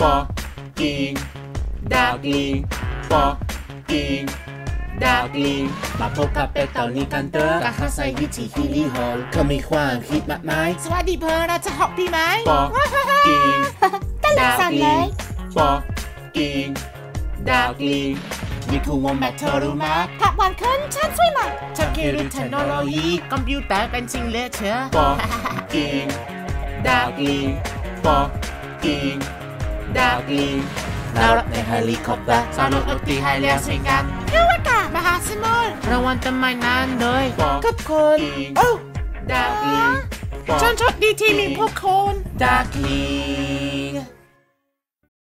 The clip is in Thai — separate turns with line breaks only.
ปอกิงดากลิงปอกิงดากลิงมาพบกับเป็ดเต่านี้กันเตอร์กับฮัสไซวิธีฮิลิฮอนเขามีความคิดมากมาย
สวัสดีเพิร์นเราจะหอบพี่ไหม
ปอกิง
ตลกสั่นเลย
ปอกิงดากลิงนี่คือวงแมทเธอรู้ไหม
ผักหวานขึ้นฉันช่วยมา
ฉันคือรุ่นเทคโนโลยีคอมพิวเตอร์เป็นสิ่งเหลือเชื่อ
ปอกิงดากลิงปอกิง ดากลิงเราในเฮลิคอปเตอร์
สนุกดนตรีให้เรียกสวยงาม
ยูวากาม
หาสมุทรระวังต้นไม้นานเลย
ปอ
กับคน
กิง
โอ้
ดากลิงปอ
ฉันโชคดีที่มีพวกคน
ดากลิง